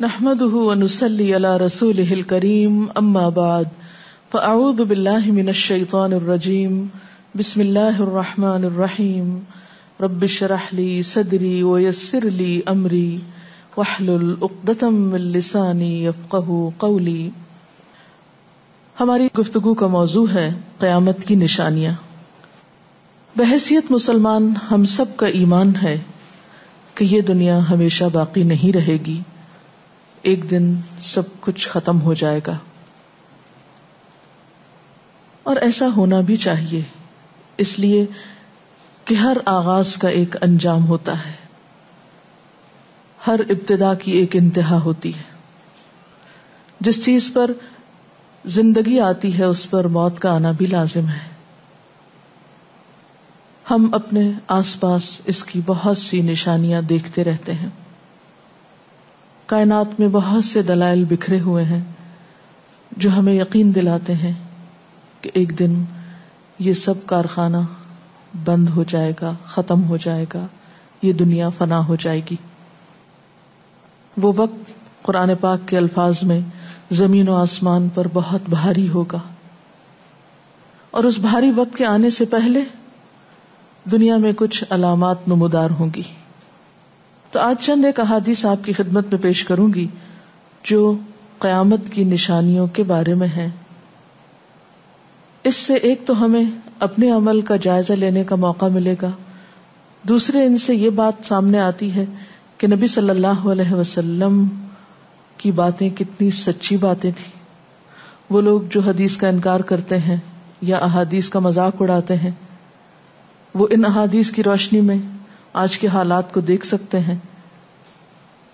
نحمده ونسلي على رسوله الكريم، أما بعد، فأعوذ بالله من الشيطان الرجيم. بسم الله الرحمن الرحيم. رب اشرح لي صدري ويسر لي أمري. واحلل عقدة من لساني يفقه قولي. ہماری گفتگو کا موضوع ہے قیامت کی نشانیاں۔ بحثیت مسلمان ہم سب کا ایمان ہے کہ یہ دنیا ہمیشہ باقی نہیں رہے گی۔ ایک دن سب کچھ ختم ہو جائے گا۔ اور ایسا ہونا بھی چاہیے۔ اس لیے کہ ہر آغاز کا ایک انجام ہوتا ہے۔ ہر ابتدا کی ایک انتہا ہوتی ہے۔ جس چیز پر زندگی آتی ہے، اس پر موت کا آنا بھی لازم ہے۔ ہم اپنے آس پاس اس کی بہت سی نشانیاں دیکھتے رہتے ہیں۔ کائنات میں بہت سے دلائل بکھرے ہوئے ہیں جو ہمیں یقین دلاتے ہیں کہ ایک دن یہ سب کارخانہ بند ہو جائے گا، ختم ہو جائے گا، یہ دنیا فنا ہو جائے گی۔ وہ وقت قرآن پاک کے الفاظ میں زمین و آسمان پر بہت بھاری ہوگا۔ اور اس بھاری وقت کے آنے سے پہلے دنیا میں کچھ علامات نمودار ہوں گی۔ تو آج چند ایک احادیث آپ کی خدمت میں پیش کروں گی جو قیامت کی نشانیوں کے بارے میں ہے اس سے ایک تو ہمیں اپنے عمل کا جائزہ لینے کا موقع ملے گا۔ دوسرے ان سے یہ بات سامنے آتی ہے کہ نبی صلی اللہ علیہ وسلم کی باتیں کتنی سچی باتیں تھی وہ لوگ جو حدیث کا انکار کرتے ہیں یا احادیث کا مذاق اڑاتے ہیں، وہ ان احادیث کی روشنی میں آج کے حالات کو دیکھ سکتے ہیں۔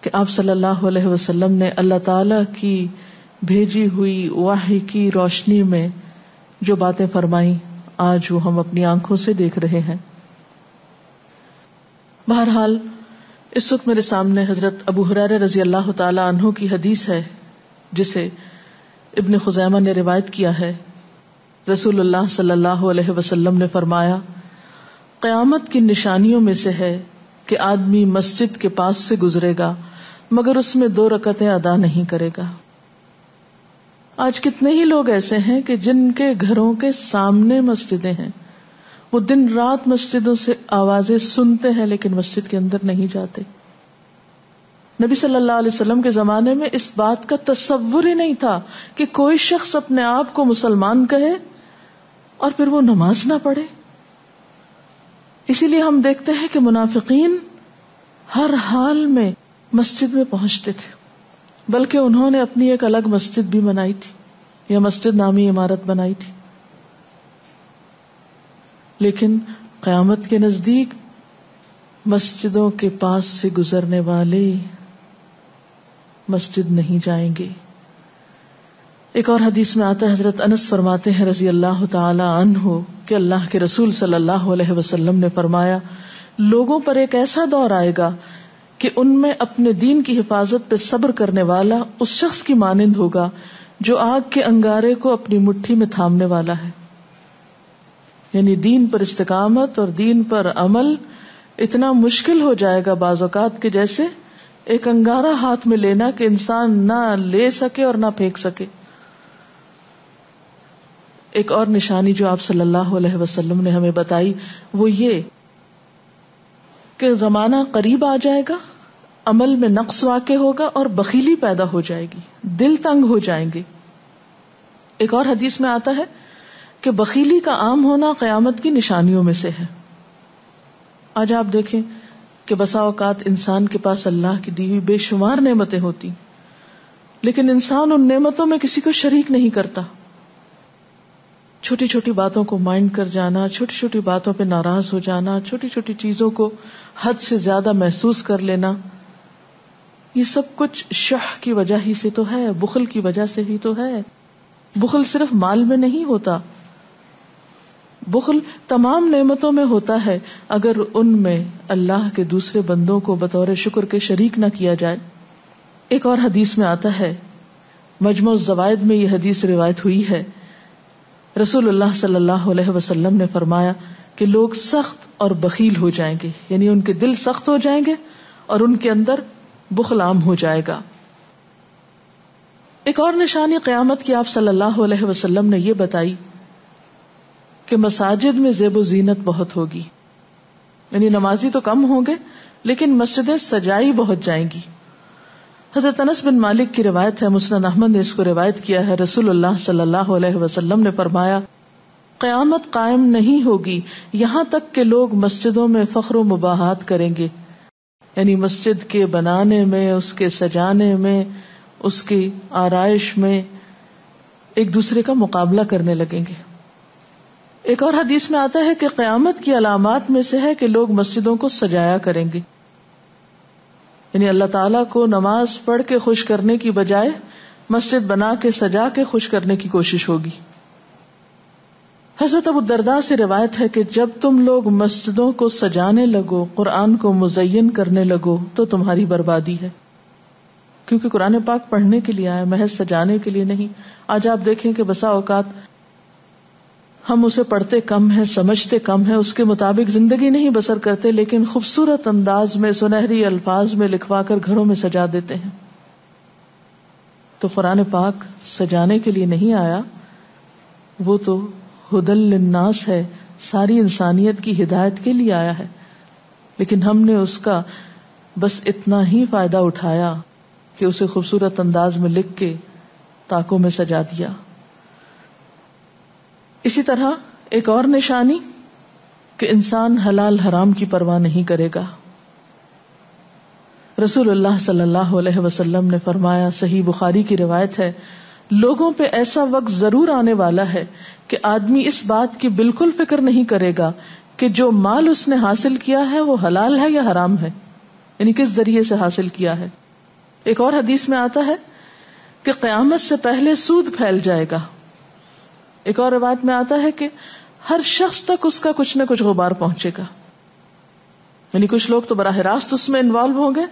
کہ آپ صلی اللہ علیہ وسلم نے اللہ تعالی کی بھیجی ہوئی واہی کی روشنی میں جو باتیں فرمائی آج وہ ہم اپنی آنکھوں سے دیکھ رہے ہیں۔ بہرحال، اس وقت میرے سامنے حضرت ابو حرار رضی اللہ تعالی عنہ کی حدیث ہے، جسے ابن خزیمہ نے روایت کیا ہے۔ رسول اللہ صلی اللہ علیہ وسلم نے فرمایا، قیامت کی نشانیوں میں سے ہے کہ آدمی مسجد کے پاس سے گزرے گا مگر اس میں دو رکتیں ادا نہیں کرے گا۔ آج کتنے ہی لوگ ایسے ہیں کہ جن کے گھروں کے سامنے مسجدیں ہیں۔ وہ دن رات مسجدوں سے آوازیں سنتے ہیں لیکن مسجد کے اندر نہیں جاتے۔ نبی صلی اللہ علیہ وسلم کے زمانے میں اس بات کا تصور ہی نہیں تھا کہ کوئی شخص اپنے آپ کو مسلمان کہے اور پھر وہ نماز نہ پڑھے۔ اسی لیے ہم دیکھتے ہیں کہ منافقین ہر حال میں مسجد میں پہنچتے تھے۔ بلکہ انہوں نے اپنی ایک الگ مسجد بھی بنائی تھی، یا مسجد نامی عمارت بنائی تھی۔ لیکن قیامت کے نزدیک مسجدوں کے پاس سے گزرنے والے مسجد نہیں جائیں گے۔ ایک اور حدیث میں آتا ہے، حضرت انس فرماتے ہیں رضی اللہ تعالی عنہ کہ اللہ کے رسول صلی اللہ علیہ وسلم نے فرمایا، لوگوں پر ایک ایسا دور آئے گا کہ ان میں اپنے دین کی حفاظت پہ صبر کرنے والا اس شخص کی مانند ہوگا جو آگ کے انگارے کو اپنی مٹھی میں تھامنے والا ہے۔ یعنی دین پر استقامت اور دین پر عمل اتنا مشکل ہو جائے گا بعض اوقات کے جیسے ایک انگارہ ہاتھ میں لینا کہ انسان نہ لے سکے اور نہ پھینک سکے۔ ایک اور نشانی جو آپ صلی اللہ علیہ وسلم نے ہمیں بتائی وہ یہ کہ زمانہ قریب آ جائے گا۔ عمل میں نقص واقع ہوگا اور بخیلی پیدا ہو جائے گی، دل تنگ ہو جائیں گے۔ ایک اور حدیث میں آتا ہے کہ بخیلی کا عام ہونا قیامت کی نشانیوں میں سے ہے۔ آج آپ دیکھیں کہ بسا اوقات انسان کے پاس اللہ کی دی ہوئی بے شمار نعمتیں ہوتی، لیکن انسان ان نعمتوں میں کسی کو شریک نہیں کرتا۔ چھوٹی چھوٹی باتوں کو مائنڈ کر جانا، چھوٹی چھوٹی باتوں پہ ناراض ہو جانا، چھوٹی چھوٹی چیزوں کو حد سے زیادہ محسوس کر لینا یہ سب کچھ شہ کی وجہ ہی سے تو ہے، بخل کی وجہ سے ہی تو ہے۔ بخل صرف مال میں نہیں ہوتا۔ بخل تمام نعمتوں میں ہوتا ہے، اگر ان میں اللہ کے دوسرے بندوں کو بطور شکر کے شریک نہ کیا جائے۔ ایک اور حدیث میں آتا ہے۔ مجموع زوائد میں یہ حدیث روایت ہوئی ہے۔ رسول اللہ صلی اللہ علیہ وسلم نے فرمایا کہ لوگ سخت اور بخیل ہو جائیں گے یعنی ان کے دل سخت ہو جائیں گے اور ان کے اندر بخل عام ہو جائے گا۔ ایک اور نشانی قیامت کی آپ صلی اللہ علیہ وسلم نے یہ بتائی کہ مساجد میں زیب و زینت بہت ہوگی۔ یعنی نمازی تو کم ہوں گے، لیکن مسجدیں سجائی بہت جائیں گی۔ حضرت انس بن مالک کی روایت ہے مسند احمد نے اس کو روایت کیا ہے۔ رسول اللہ صلی اللہ علیہ وسلم نے فرمایا، قیامت قائم نہیں ہوگی، یہاں تک کہ لوگ مسجدوں میں فخر و مباحت کریں گے۔ یعنی مسجد کے بنانے میں، اس کے سجانے میں، اس کی آرائش میں ایک دوسرے کا مقابلہ کرنے لگیں گے۔ ایک اور حدیث میں آتا ہے کہ قیامت کی علامات میں سے ہے کہ لوگ مسجدوں کو سجایا کریں گے۔ یعنی اللہ تعالیٰ کو نماز پڑھ کے خوش کرنے کی بجائے مسجد بنا کے سجا کے خوش کرنے کی کوشش ہوگی۔ حضرت ابو دردا سے روایت ہے کہ جب تم لوگ مسجدوں کو سجانے لگو، قرآن کو مزین کرنے لگو، تو تمہاری بربادی ہے۔ کیونکہ قرآن پاک پڑھنے کے لیے آئے، محض سجانے کے لیے نہیں۔ آج آپ دیکھیں کہ بسا اوقات ہم اسے پڑھتے کم ہیں، سمجھتے کم ہیں، اس کے مطابق زندگی نہیں بسر کرتے، لیکن خوبصورت انداز میں، سنہری الفاظ میں لکھوا کر گھروں میں سجا دیتے ہیں۔ تو قرآن پاک سجانے کے لیے نہیں آیا، وہ تو ہدل للناس ہے، ساری انسانیت کی ہدایت کے لیے آیا ہے۔ لیکن ہم نے اس کا بس اتنا ہی فائدہ اٹھایا کہ اسے خوبصورت انداز میں لکھ کے تاکوں میں سجا دیا۔ اسی طرح ایک اور نشانی کہ انسان حلال حرام کی پرواہ نہیں کرے گا۔ رسول اللہ صلی اللہ علیہ وسلم نے فرمایا، صحیح بخاری کی روایت ہے لوگوں پہ ایسا وقت ضرور آنے والا ہے کہ آدمی اس بات کی بالکل فکر نہیں کرے گا کہ جو مال اس نے حاصل کیا ہے وہ حلال ہے یا حرام ہے یعنی کس ذریعے سے حاصل کیا ہے۔ ایک اور حدیث میں آتا ہے کہ قیامت سے پہلے سود پھیل جائے گا۔ ایک اور روایت میں آتا ہے کہ ہر شخص تک اس کا کچھ نہ کچھ غبار پہنچے گا۔ یعنی کچھ لوگ تو براہ راست اس میں انوالو ہوں گے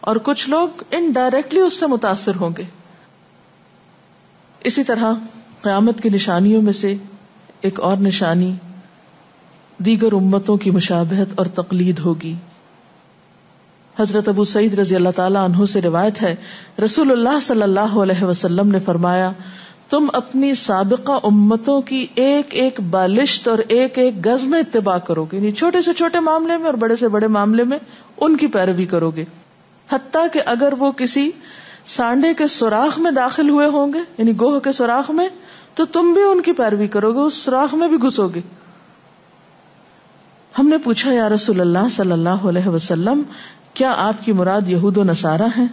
اور کچھ لوگ انڈائریکٹلی اس سے متاثر ہوں گے۔ اسی طرح قیامت کی نشانیوں میں سے ایک اور نشانی دیگر امتوں کی مشابہت اور تقلید ہوگی۔ حضرت ابو سعید رضی اللہ تعالیٰ عنہ سے روایت ہے، رسول اللہ صلی اللہ علیہ وسلم نے فرمایا، تم اپنی سابقہ امتوں کی ایک ایک بالشت اور ایک ایک گز میں اتباع کرو گے۔ یعنی چھوٹے سے چھوٹے معاملے میں اور بڑے سے بڑے معاملے میں ان کی پیروی کرو گے۔ حتیٰ کہ اگر وہ کسی سانڈے کے سوراخ میں داخل ہوئے ہوں گے یعنی گوہ کے سوراخ میں، تو تم بھی ان کی پیروی کرو گے، اس سوراخ میں بھی گھسو گے۔ ہم نے پوچھا، یا رسول اللہ صلی اللہ علیہ وسلم، کیا آپ کی مراد یہود و نصارہ ہیں؟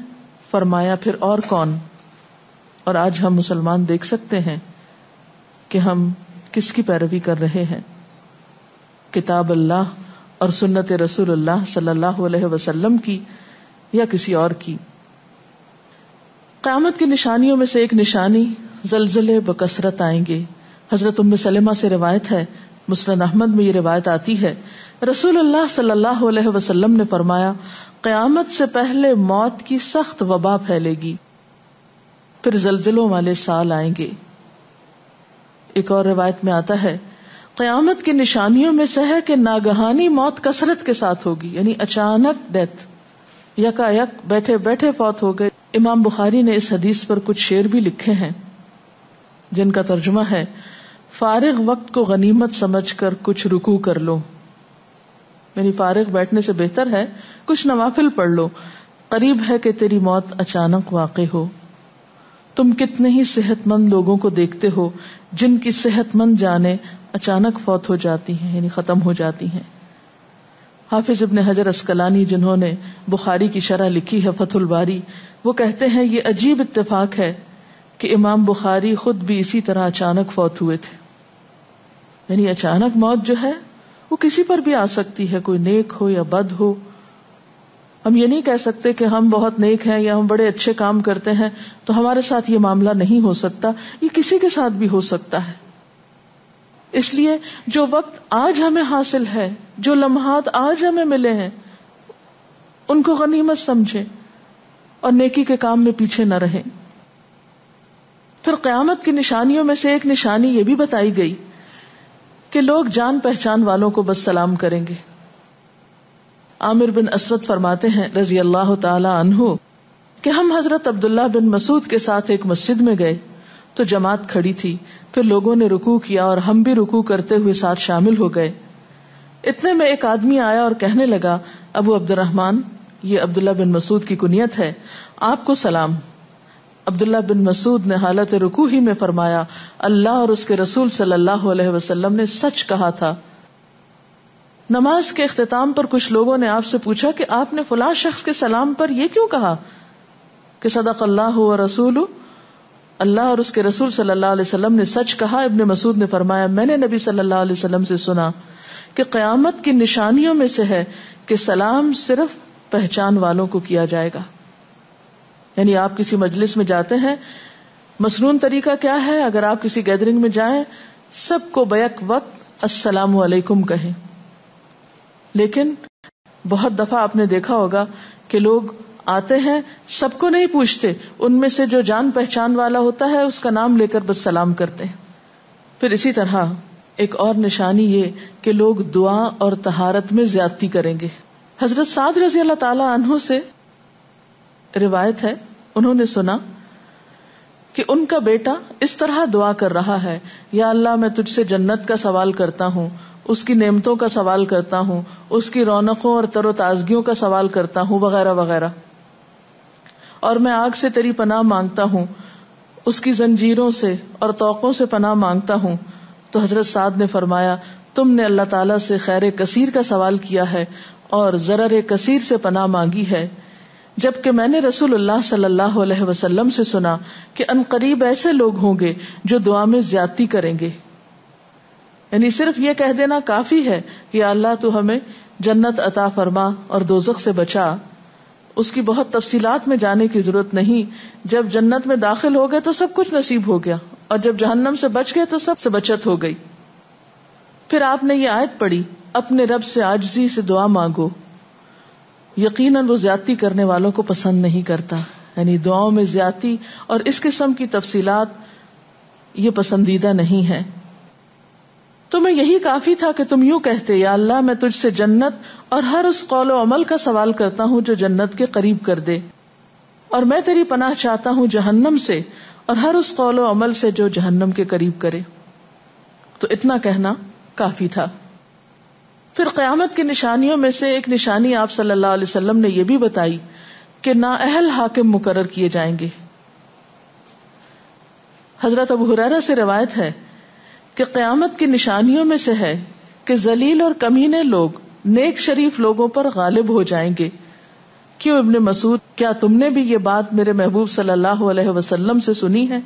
فرمایا، پھر اور کون؟ اور آج ہم مسلمان دیکھ سکتے ہیں کہ ہم کس کی پیروی کر رہے ہیں۔ کتاب اللہ اور سنت رسول اللہ صلی اللہ علیہ وسلم کی یا کسی اور کی؟ قیامت کی نشانیوں میں سے ایک نشانی زلزلے بکثرت آئیں گے۔ حضرت ام سلمہ سے روایت ہے، مسلم احمد میں یہ روایت آتی ہے۔ رسول اللہ صلی اللہ علیہ وسلم نے فرمایا، قیامت سے پہلے موت کی سخت وبا پھیلے گی۔ پھر زلزلوں والے سال آئیں گے۔ ایک اور روایت میں آتا ہے، قیامت کی نشانیوں میں سے ہے کہ ناگہانی موت کثرت کے ساتھ ہوگی یعنی اچانک ڈیتھ۔ یکا یک بیٹھے بیٹھے فوت ہو گئے۔ امام بخاری نے اس حدیث پر کچھ شیر بھی لکھے ہیں، جن کا ترجمہ ہے، فارغ وقت کو غنیمت سمجھ کر کچھ رکو کر لو۔ یعنی فارغ بیٹھنے سے بہتر ہے، کچھ نوافل پڑھ لو۔ قریب ہے کہ تیری موت اچانک واقع ہو۔ تم کتنے ہی صحت مند لوگوں کو دیکھتے ہو، جن کی صحت مند جانے اچانک فوت ہو جاتی ہیں یعنی ختم ہو جاتی ہیں۔ حافظ ابن حجر اسکلانی جنہوں نے بخاری کی شرح لکھی ہے فت الباری، وہ کہتے ہیں، یہ عجیب اتفاق ہے کہ امام بخاری خود بھی اسی طرح اچانک فوت ہوئے تھے۔ یعنی اچانک موت جو ہے، وہ کسی پر بھی آ سکتی ہے، کوئی نیک ہو یا بد ہو۔ ہم یہ نہیں کہہ سکتے کہ ہم بہت نیک ہیں یا ہم بڑے اچھے کام کرتے ہیں، تو ہمارے ساتھ یہ معاملہ نہیں ہو سکتا، یہ کسی کے ساتھ بھی ہو سکتا ہے۔ اس لیے جو وقت آج ہمیں حاصل ہے، جو لمحات آج ہمیں ملے ہیں، ان کو غنیمت سمجھے اور نیکی کے کام میں پیچھے نہ رہے پھر قیامت کی نشانیوں میں سے ایک نشانی یہ بھی بتائی گئی کہ لوگ جان پہچان والوں کو بس سلام کریں گے۔ عامر بن اسود فرماتے ہیں رضی اللہ تعالی عنہ کہ ہم حضرت عبداللہ بن مسعود کے ساتھ ایک مسجد میں گئے۔ تو جماعت کھڑی تھی۔ پھر لوگوں نے رکو کیا اور ہم بھی رکو کرتے ہوئے ساتھ شامل ہو گئے۔ اتنے میں ایک آدمی آیا اور کہنے لگا، ابو عبد الرحمان یہ عبداللہ بن مسعود کی کنیت ہے۔ آپ کو سلام۔ عبداللہ بن مسعود نے حالت رکو ہی میں فرمایا، اللہ اور اس کے رسول صلی اللہ علیہ وسلم نے سچ کہا تھا۔ نماز کے اختتام پر کچھ لوگوں نے آپ سے پوچھا کہ آپ نے فلاں شخص کے سلام پر یہ کیوں کہا؟ کہ صدق اللہ و رسول اللہ اور اس کے رسول صلی اللہ علیہ وسلم نے سچ کہا، ابن مسعود نے فرمایا، میں نے نبی صلی اللہ علیہ وسلم سے سنا کہ قیامت کی نشانیوں میں سے ہے کہ سلام صرف پہچان والوں کو کیا جائے گا۔ یعنی آپ کسی مجلس میں جاتے ہیں مصنون طریقہ کیا ہے؟ اگر آپ کسی گیدرنگ میں جائیں، سب کو بیک وقت السلام علیکم کہیں۔ لیکن بہت دفعہ آپ نے دیکھا ہوگا کہ لوگ آتے ہیں، سب کو نہیں پوچھتے، ان میں سے جو جان پہچان والا ہوتا ہے، اس کا نام لے کر بس سلام کرتے ہیں۔ پھر اسی طرح، ایک اور نشانی یہ کہ لوگ دعا اور تہارت میں زیادتی کریں گے۔ حضرت سعد رضی اللہ تعالی عنہ سے روایت ہے، انہوں نے سنا کہ ان کا بیٹا اس طرح دعا کر رہا ہے، یا اللہ میں تجھ سے جنت کا سوال کرتا ہوں، اس کی نعمتوں کا سوال کرتا ہوں، اس کی رونقوں اور تر و تازگیوں کا سوال کرتا ہوں، وغیرہ وغیرہ۔ اور میں آگ سے تیری پناہ مانگتا ہوں، اس کی زنجیروں سے اور توقوں سے پناہ مانگتا ہوں۔ تو حضرت سعد نے فرمایا، تم نے اللہ تعالیٰ سے خیر کثیر کا سوال کیا ہے اور ضرر کثیر سے پناہ مانگی ہے۔ جبکہ میں نے رسول اللہ صلی اللہ علیہ وسلم سے سنا کہ ان قریب ایسے لوگ ہوں گے جو دعا میں زیادتی کریں گے۔ یعنی صرف یہ کہہ دینا کافی ہے کہ اللہ تو ہمیں جنت عطا فرما اور دوزخ سے بچا۔ اس کی بہت تفصیلات میں جانے کی ضرورت نہیں۔ جب جنت میں داخل ہو گئے تو سب کچھ نصیب ہو گیا، اور جب جہنم سے بچ گئے تو سب سے بچت ہو گئی۔ پھر آپ نے یہ آیت پڑھی، اپنے رب سے آجزی سے دعا مانگو۔ یقیناً وہ زیادتی کرنے والوں کو پسند نہیں کرتا یعنی دعاؤں میں زیادتی اور اس قسم کی تفصیلات یہ پسندیدہ نہیں ہے تمہیں یہی کافی تھا کہ تم یوں کہتے، یا اللہ، میں تجھ سے جنت اور ہر اس قول و عمل کا سوال کرتا ہوں جو جنت کے قریب کر دے۔ اور میں تیری پناہ چاہتا ہوں جہنم سے اور ہر اس قول و عمل سے جو جہنم کے قریب کرے۔ تو اتنا کہنا کافی تھا۔ پھر قیامت کی نشانیوں میں سے ایک نشانی آپ صلی اللہ علیہ وسلم نے یہ بھی بتائی کہ نا اہل حاکم مقرر کیے جائیں گے۔ حضرت ابو حرارہ سے روایت ہے کہ قیامت کی نشانیوں میں سے ہے کہ ذلیل اور کمینے لوگ نیک شریف لوگوں پر غالب ہو جائیں گے۔ کیوں ابن مسعود، کیا تم نے بھی یہ بات میرے محبوب صلی اللہ علیہ وسلم سے سنی ہے؟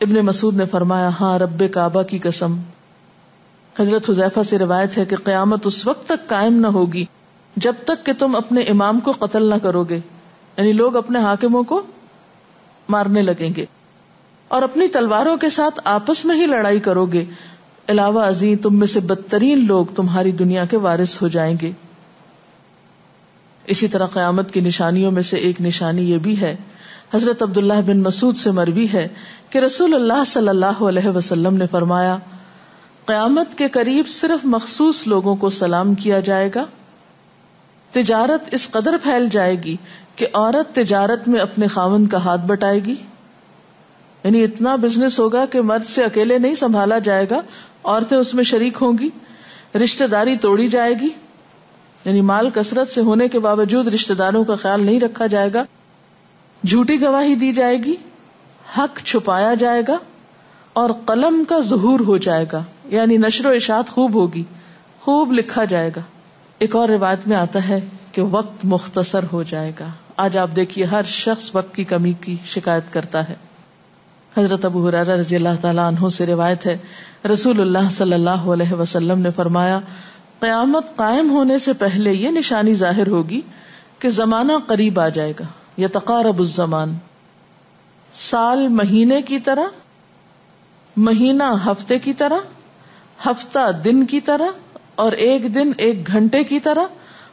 ابن مسعود نے فرمایا ہاں رب کعبہ کی قسم۔ حضرت حذیفہ سے روایت ہے کہ قیامت اس وقت تک قائم نہ ہوگی جب تک کہ تم اپنے امام کو قتل نہ کرو گے یعنی لوگ اپنے حاکموں کو مارنے لگیں گے۔ اور اپنی تلواروں کے ساتھ آپس میں ہی لڑائی کرو گے۔ علاوہ عظیم، تم میں سے بدترین لوگ تمہاری دنیا کے وارث ہو جائیں گے۔ اسی طرح قیامت کی نشانیوں میں سے ایک نشانی یہ بھی ہے۔ حضرت عبداللہ بن مسعود سے مروی ہے کہ رسول اللہ صلی اللہ علیہ وسلم نے فرمایا، قیامت کے قریب صرف مخصوص لوگوں کو سلام کیا جائے گا۔ تجارت اس قدر پھیل جائے گی کہ عورت تجارت میں اپنے خامن کا ہاتھ بٹائے گی۔ یعنی اتنا بزنس ہوگا کہ مرد سے اکیلے نہیں سنبھالا جائے گا، عورتیں اس میں شریک ہوں گی رشتے داری توڑی جائے گی۔ یعنی مال کثرت سے ہونے کے باوجود رشتے داروں کا خیال نہیں رکھا جائے گا۔ جھوٹی گواہی دی جائے گی، حق چھپایا جائے گا اور قلم کا ظہور ہو جائے گا۔ یعنی نشر و اشاعت خوب ہوگی، خوب لکھا جائے گا۔ ایک اور روایت میں آتا ہے کہ وقت مختصر ہو جائے گا۔ آج آپ دیکھیے ہر شخص وقت کی کمی کی شکایت کرتا ہے۔ حضرت ابو رضی اللہ تعالیٰ عنہ سے روایت ہے، رسول اللہ صلی اللہ علیہ وسلم نے فرمایا، قیامت قائم ہونے سے پہلے یہ نشانی ظاہر ہوگی کہ زمانہ قریب آ جائے گا یا تقارب الزمان۔ سال مہینے کی طرح، مہینہ ہفتے کی طرح، ہفتہ دن کی طرح، اور ایک دن ایک گھنٹے کی طرح،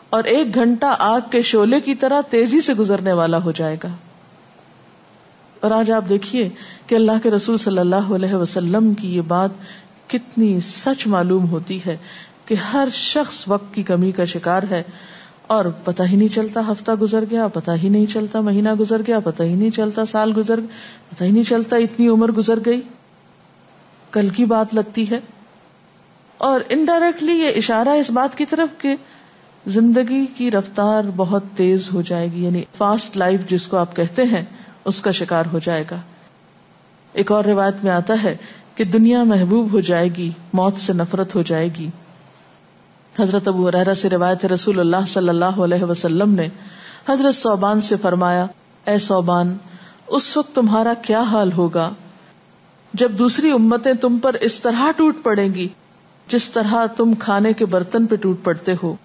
اور ایک گھنٹہ آگ کے شولے کی طرح تیزی سے گزرنے والا ہو جائے گا۔ اور آج آپ دیکھیے کہ اللہ کے رسول صلی اللہ علیہ وسلم کی یہ بات کتنی سچ معلوم ہوتی ہے کہ ہر شخص وقت کی کمی کا شکار ہے اور پتہ ہی نہیں چلتا ہفتہ گزر گیا، پتہ ہی نہیں چلتا مہینہ گزر گیا، پتہ ہی نہیں چلتا سال گزر گیا پتہ ہی نہیں چلتا اتنی عمر گزر گئی۔ کل کی بات لگتی ہے۔ اور انڈائریکٹلی یہ اشارہ اس بات کی طرف کہ زندگی کی رفتار بہت تیز ہو جائے گی یعنی فاسٹ لائف جس کو آپ کہتے ہیں اس کا شکار ہو جائے گا۔ ایک اور روایت میں آتا ہے کہ دنیا محبوب ہو جائے گی، موت سے نفرت ہو جائے گی۔ حضرت ابو حرا سے روایت رسول اللہ صلی اللہ علیہ وسلم نے حضرت صوبان سے فرمایا، اے صوبان، اس وقت تمہارا کیا حال ہوگا؟ جب دوسری امتیں تم پر اس طرح ٹوٹ پڑیں گی، جس طرح تم کھانے کے برتن پہ ٹوٹ پڑتے ہو۔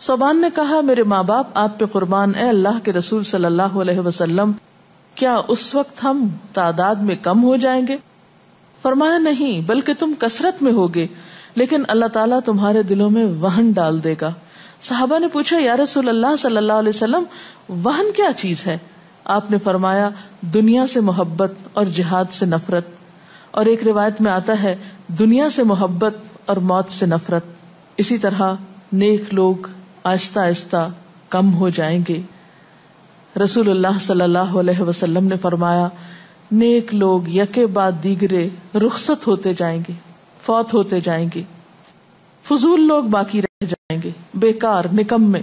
صوبان نے کہا، میرے ماں باپ، آپ پہ قربان، اے اللہ کے رسول صلی اللہ علیہ وسلم کیا اس وقت ہم تعداد میں کم ہو جائیں گے؟ فرمایا نہیں، بلکہ تم کثرت میں ہوگے، لیکن اللہ تعالیٰ تمہارے دلوں میں وہن ڈال دے گا۔ صحابہ نے پوچھا، یا رسول اللہ صلی اللہ علیہ وسلم، وہن کیا چیز ہے؟ آپ نے فرمایا، دنیا سے محبت اور جہاد سے نفرت۔ اور ایک روایت میں آتا ہے، دنیا سے محبت اور موت سے نفرت۔ اسی طرح نیک لوگ آہستہ آہستہ کم ہو جائیں گے۔ رسول اللہ صلی اللہ علیہ وسلم نے فرمایا، نیک لوگ یکے بعد دیگرے رخصت ہوتے جائیں گے، فوت ہوتے جائیں گے، فضول لوگ باقی رہ جائیں گے، بیکار نکم میں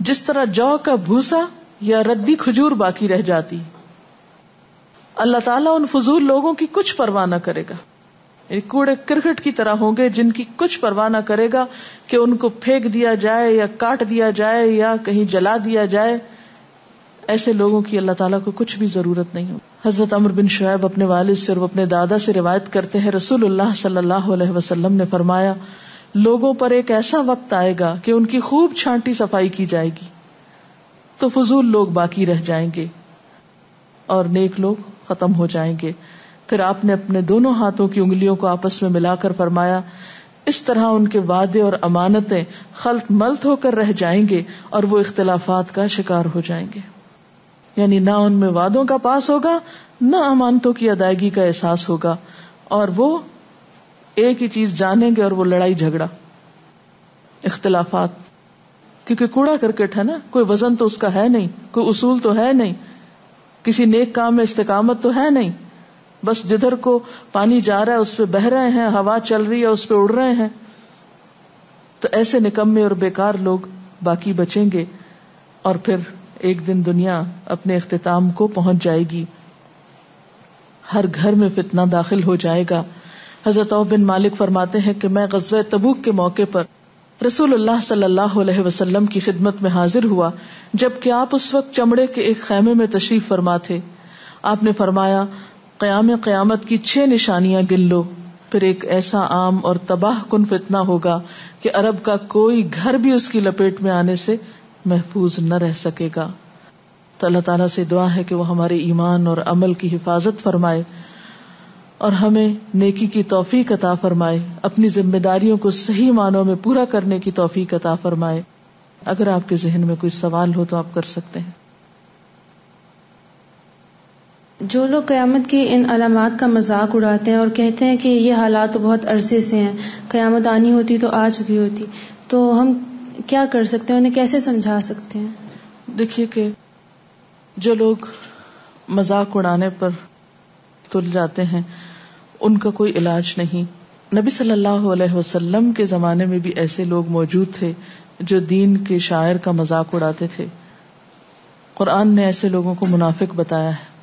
جس طرح جو کا بھوسا یا ردی کھجور باقی رہ جاتی۔ اللہ تعالیٰ ان فضول لوگوں کی کچھ پرواہ نہ کرے گا۔ یعنی کوڑے کرکٹ کی طرح ہوں گے جن کی کچھ پرواہ نہ کرے گا کہ ان کو پھینک دیا جائے یا کاٹ دیا جائے یا کہیں جلا دیا جائے۔ ایسے لوگوں کی اللہ تعالیٰ کو کچھ بھی ضرورت نہیں ہو حضرت امر بن شعیب اپنے والد سے اور اپنے دادا سے روایت کرتے ہیں۔ رسول اللہ صلی اللہ علیہ وسلم نے فرمایا، لوگوں پر ایک ایسا وقت آئے گا کہ ان کی خوب چھانٹی صفائی کی جائے گی۔ تو فضول لوگ باقی رہ جائیں گے اور نیک لوگ ختم ہو جائیں گے۔ پھر آپ نے اپنے دونوں ہاتھوں کی انگلیوں کو آپس میں ملا کر فرمایا، اس طرح ان کے وعدے اور امانتیں خلط ملت ہو کر رہ جائیں گے اور وہ اختلافات کا شکار ہو جائیں گے۔ یعنی نہ ان میں وعدوں کا پاس ہوگا، نہ امانتوں کی ادائیگی کا احساس ہوگا۔ اور وہ ایک ہی چیز جانیں گے اور وہ لڑائی جھگڑا۔ اختلافات۔ کیونکہ کوڑا کرکٹ ہے نا، کوئی وزن تو اس کا ہے نہیں، کوئی اصول تو ہے نہیں۔ کسی نیک کام میں استقامت تو ہے نہیں۔ بس جدھر کو پانی جا رہا ہے، اس پہ بہ رہے ہیں، ہوا چل رہی ہے، اس پہ اڑ رہے ہیں۔ تو ایسے نکمے اور بیکار لوگ باقی بچیں گے۔ اور پھر ایک دن دنیا اپنے اختتام کو پہنچ جائے گی۔ ہر گھر میں فتنہ داخل ہو جائے گا۔ حضرت بن مالک فرماتے ہیں کہ میں غزوہ تبوک کے موقع پر رسول اللہ صلی اللہ علیہ وسلم کی خدمت میں حاضر ہوا، جبکہ آپ اس وقت چمڑے کے ایک خیمے میں تشریف فرما تھے۔ آپ نے فرمایا، قیام قیامت کی چھ نشانیاں گن لو۔ پھر ایک ایسا عام اور تباہ کن فتنا ہوگا کہ عرب کا کوئی گھر بھی اس کی لپیٹ میں آنے سے محفوظ نہ رہ سکے گا۔ تو اللہ تعالیٰ سے دعا ہے کہ وہ ہمارے ایمان اور عمل کی حفاظت فرمائے اور ہمیں نیکی کی توفیق عطا فرمائے، اپنی ذمہ داریوں کو صحیح معنوں میں پورا کرنے کی توفیق عطا فرمائے۔ اگر آپ کے ذہن میں کوئی سوال ہو تو آپ کر سکتے ہیں۔ جو لوگ قیامت کی ان علامات کا مذاق اڑاتے ہیں اور کہتے ہیں کہ یہ حالات تو بہت عرصے سے ہیں، قیامت آنی ہوتی تو آ چکی ہوتی، تو ہم کیا کر سکتے ہیں؟ انہیں کیسے سمجھا سکتے ہیں؟ دیکھیے کہ جو لوگ مذاق اڑانے پر تل جاتے ہیں، ان کا کوئی علاج نہیں۔ نبی صلی اللہ علیہ وسلم کے زمانے میں بھی ایسے لوگ موجود تھے جو دین کے شاعر کا مذاق اڑاتے تھے۔ قرآن نے ایسے لوگوں کو منافق بتایا ہے۔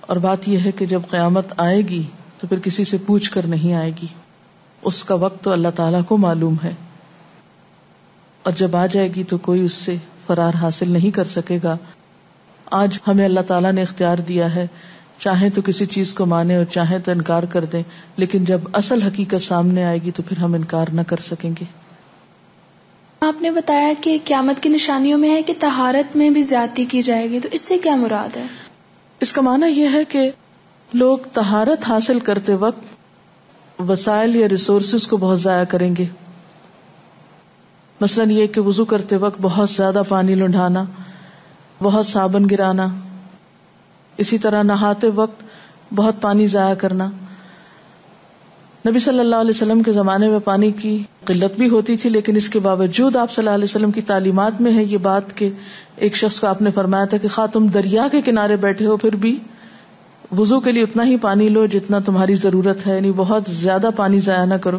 اور بات یہ ہے کہ جب قیامت آئے گی تو پھر کسی سے پوچھ کر نہیں آئے گی۔ اس کا وقت تو اللہ تعالیٰ کو معلوم ہے۔ اور جب آ جائے گی تو کوئی اس سے فرار حاصل نہیں کر سکے گا۔ آج ہمیں اللہ تعالیٰ نے اختیار دیا ہے۔ چاہے تو کسی چیز کو مانے اور چاہے تو انکار کر دیں لیکن جب اصل حقیقت سامنے آئے گی تو پھر ہم انکار نہ کر سکیں گے۔ آپ نے بتایا کہ قیامت کی نشانیوں میں ہے کہ تہارت میں بھی زیادتی کی جائے گی تو اس سے کیا مراد ہے؟ اس کا معنی یہ ہے کہ لوگ تہارت حاصل کرتے وقت وسائل یا ریسورسز کو بہت ضائع کریں گے۔ مثلاً یہ کہ وضو کرتے وقت بہت زیادہ پانی لنڈانا بہت صابن گرانا، اسی طرح نہاتے وقت بہت پانی ضائع کرنا۔ نبی صلی اللہ علیہ وسلم کے زمانے میں پانی کی قلت بھی ہوتی تھی، لیکن اس کے باوجود آپ صلی اللہ علیہ وسلم کی تعلیمات میں ہے یہ بات کہ ایک شخص کو آپ نے فرمایا تھا کہ خواہ تم دریا کے کنارے بیٹھے ہو، پھر بھی وضو کے لیے اتنا ہی پانی لو جتنا تمہاری ضرورت ہے یعنی بہت زیادہ پانی ضائع نہ کرو۔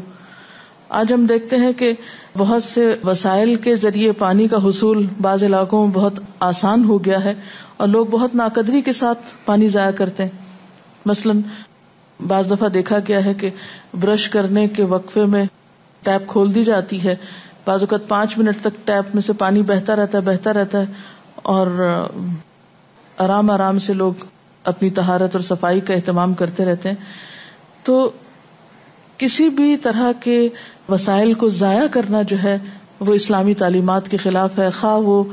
آج ہم دیکھتے ہیں کہ بہت سے وسائل کے ذریعے پانی کا حصول بعض علاقوں میں بہت آسان ہو گیا ہے اور لوگ بہت ناقدری کے ساتھ پانی ضائع کرتے ہیں۔ مثلاً بعض دفعہ دیکھا گیا ہے کہ برش کرنے کے وقفے میں ٹیپ کھول دی جاتی ہے۔ بعض اوقات پانچ منٹ تک ٹیپ میں سے پانی بہتا رہتا ہے، بہتا رہتا ہے اور آرام آرام سے لوگ اپنی تہارت اور صفائی کا اہتمام کرتے رہتے ہیں۔ تو کسی بھی طرح کے وسائل کو ضائع کرنا جو ہے وہ اسلامی تعلیمات کے خلاف ہے۔ خواہ وہ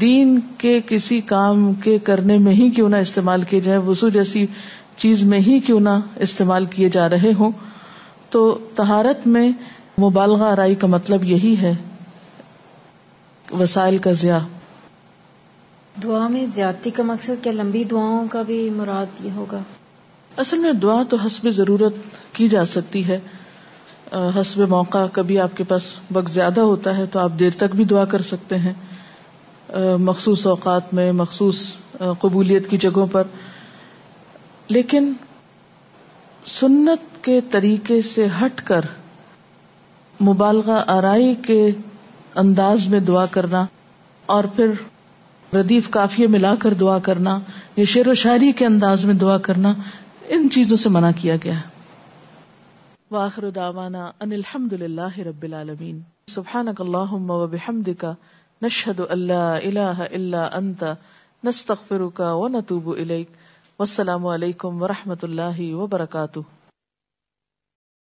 دین کے کسی کام کے کرنے میں ہی کیوں نہ استعمال کیے جائے وسو جیسی چیز میں ہی کیوں نہ استعمال کیے جا رہے ہوں۔ تو تہارت میں مبالغہ آرائی کا مطلب یہی ہے، وسائل کا ضیاع۔ دعا میں زیادتی کا مقصد، کیا لمبی دعاؤں کا بھی مراد یہ ہوگا؟ اصل میں دعا تو حسب ضرورت کی جا سکتی ہے۔ حسب موقع کبھی آپ کے پاس وقت زیادہ ہوتا ہے تو آپ دیر تک بھی دعا کر سکتے ہیں۔ مخصوص اوقات میں، مخصوص قبولیت کی جگہوں پر۔ لیکن سنت کے طریقے سے ہٹ کر مبالغہ آرائی کے انداز میں دعا کرنا اور پھر ردیف کافی ملا کر دعا کرنا، یا شعر و شاعری کے انداز میں دعا کرنا ان چیزوں سے منع کیا گیا۔ ہے واخر دعوانا ان الحمد للہ رب العالمین۔ سبحانک اللہم و بحمدک، نشہد لا الہ الا انت، نستغفرک و نتوب الیک۔ والسلام علیکم ورحمۃ اللہ وبرکاتہ۔